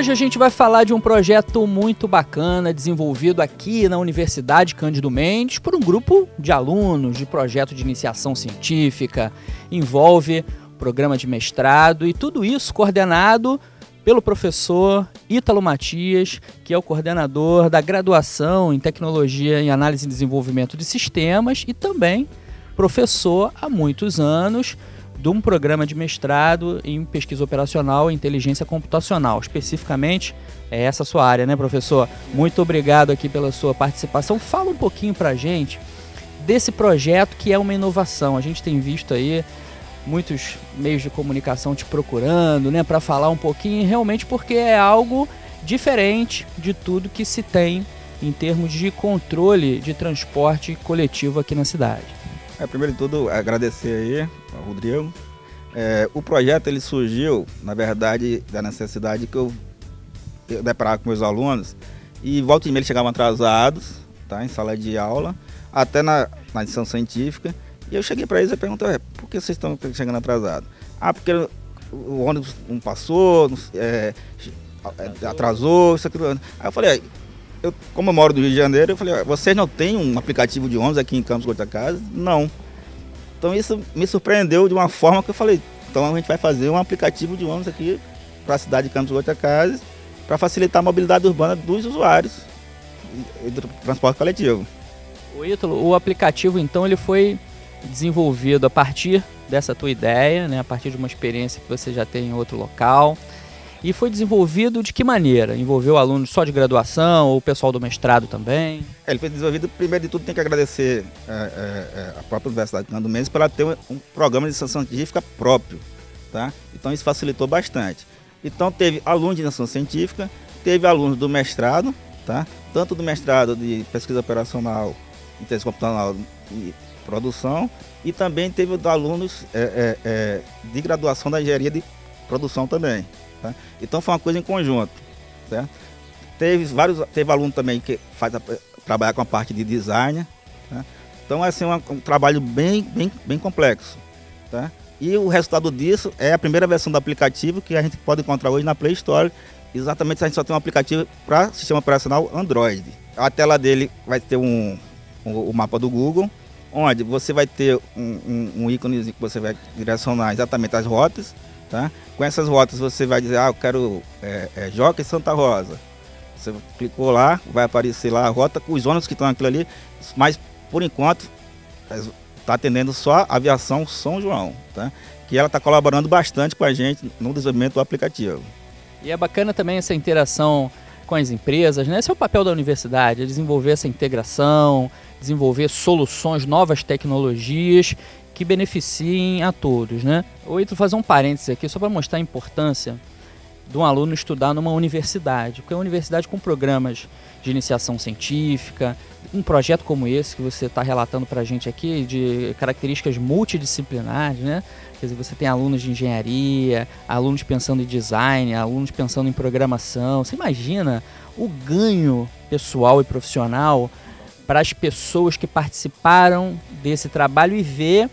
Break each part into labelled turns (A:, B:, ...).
A: Hoje a gente vai falar de um projeto muito bacana desenvolvido aqui na Universidade Cândido Mendes por um grupo de alunos de projeto de iniciação científica. Envolve programa de mestrado e tudo isso coordenado pelo professor Ítalo Matias, que é o coordenador da graduação em Tecnologia em Análise e Desenvolvimento de Sistemas e também professor há muitos anos de um programa de mestrado em pesquisa operacional e inteligência computacional. Especificamente, é essa sua área, né, professor? Muito obrigado aqui pela sua participação. Fala um pouquinho para a gente desse projeto que é uma inovação. A gente tem visto aí muitos meios de comunicação te procurando, né, para falar um pouquinho, realmente porque é algo diferente de tudo que se tem em termos de controle de transporte coletivo aqui na cidade.
B: É, primeiro de tudo, agradecer aí ao Rodrigo. É, o projeto ele surgiu, na verdade, da necessidade que eu, eu deparava com meus alunos e volta e meia eles chegavam atrasados, tá, em sala de aula, até na, na edição científica. E eu cheguei para eles e perguntei, por que vocês estão chegando atrasados? Ah, porque o ônibus não passou, é, atrasou, isso aqui. Aí eu falei, eu, como eu moro no Rio de Janeiro, eu falei, vocês não têm um aplicativo de ônibus aqui em Campos Goitacazes? Não. Então isso me surpreendeu de uma forma que eu falei, então a gente vai fazer um aplicativo de ônibus aqui para a cidade de Campos Goitacazes para facilitar a mobilidade urbana dos usuários do transporte coletivo.
A: O Ítalo, o aplicativo então ele foi desenvolvido a partir dessa tua ideia, né, a partir de uma experiência que você já tem em outro local. E foi desenvolvido de que maneira? Envolveu alunos só de graduação ou o pessoal do mestrado também?
B: É, ele foi desenvolvido, primeiro de tudo, tem que agradecer é, é, é a própria Universidade de Nando Mendes para ter um, um programa de iniciação científica próprio. Tá? Então isso facilitou bastante. Então teve alunos de iniciação científica, teve alunos do mestrado, tá? tanto do mestrado de pesquisa operacional, inteligência computacional e produção, e também teve alunos é, é, de graduação da engenharia de produção também. Tá? Então foi uma coisa em conjunto. Certo? Teve vários, teve aluno também que faz a, trabalhar com a parte de design. Tá? Então assim, um, um trabalho bem, bem, bem complexo. Tá? E o resultado disso é a primeira versão do aplicativo que a gente pode encontrar hoje na Play Store. Exatamente, a gente só tem um aplicativo para sistema operacional Android. A tela dele vai ter um, um, o mapa do Google, onde você vai ter um, um, um ícone que você vai direcionar exatamente as rotas Tá? Com essas rotas você vai dizer, ah, eu quero é, é, Joca e Santa Rosa. Você clicou lá, vai aparecer lá a rota com os ônibus que estão aquilo ali, mas por enquanto está atendendo só a aviação São João, tá? que ela está colaborando bastante com a gente no desenvolvimento do aplicativo.
A: E é bacana também essa interação com as empresas, né? Esse é o papel da universidade, é desenvolver essa integração, desenvolver soluções, novas tecnologias que beneficiem a todos, né? Então fazer um parênteses aqui só para mostrar a importância de um aluno estudar numa universidade, porque é uma universidade com programas de iniciação científica, um projeto como esse que você está relatando para a gente aqui, de características multidisciplinares, né? Quer dizer, você tem alunos de engenharia, alunos pensando em design, alunos pensando em programação. Você imagina o ganho pessoal e profissional para as pessoas que participaram desse trabalho e ver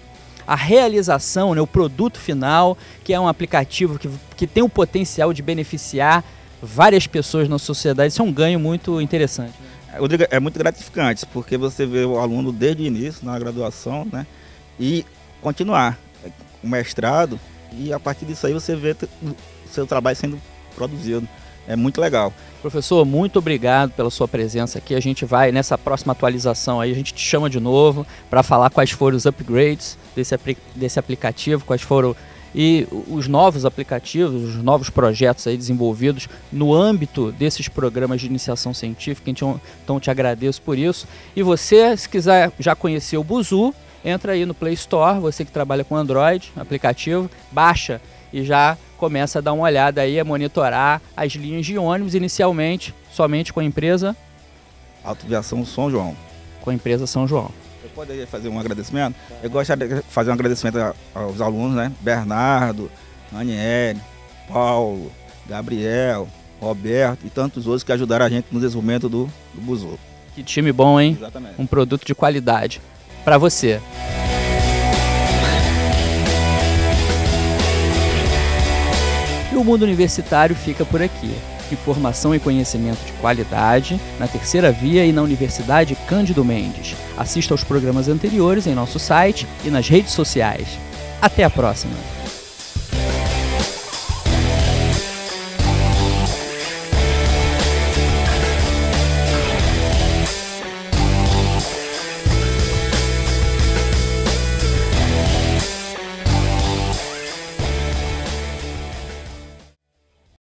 A: a realização, né, o produto final, que é um aplicativo que, que tem o potencial de beneficiar várias pessoas na sociedade. Isso é um ganho muito interessante.
B: Rodrigo, é muito gratificante, porque você vê o aluno desde o início, na graduação, né? E continuar o mestrado, e a partir disso aí você vê o seu trabalho sendo produzido. É muito legal.
A: Professor, muito obrigado pela sua presença aqui. A gente vai, nessa próxima atualização aí, a gente te chama de novo para falar quais foram os upgrades desse, desse aplicativo, quais foram e os novos aplicativos, os novos projetos aí desenvolvidos no âmbito desses programas de iniciação científica. Então, então te agradeço por isso. E você, se quiser já conhecer o Buzu, entra aí no Play Store, você que trabalha com Android, aplicativo, baixa e já começa a dar uma olhada aí, a monitorar as linhas de ônibus inicialmente, somente com a empresa
B: Autoviação São João.
A: Com a empresa São João.
B: Eu poderia fazer um agradecimento? Eu gostaria de fazer um agradecimento aos alunos, né? Bernardo, Aniele, Paulo, Gabriel, Roberto e tantos outros que ajudaram a gente no desenvolvimento do, do Buzu.
A: Que time bom, hein? Exatamente. Um produto de qualidade. Para você. O mundo universitário fica por aqui. Informação e conhecimento de qualidade na Terceira Via e na Universidade Cândido Mendes. Assista aos programas anteriores em nosso site e nas redes sociais. Até a próxima!